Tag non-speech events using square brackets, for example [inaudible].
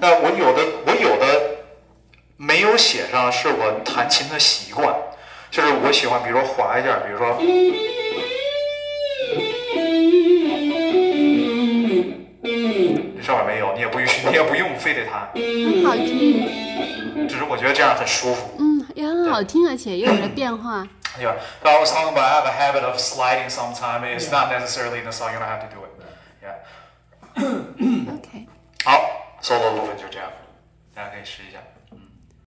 那我有的我有的没有写上，是我弹琴的习惯，就是我喜欢，比如说滑一下，比如说。你上面没有，你也不允许，你也不用非得弹，很好听，只是我觉得这样很舒服。嗯，也很好听，而且又有了变化。Yeah, but I was talking about I have a habit of sliding Sometimes It's not necessarily in the song, you don't have to do it. Yeah. [coughs] [coughs] OK，好，solo 部分就这样，大家可以试一下。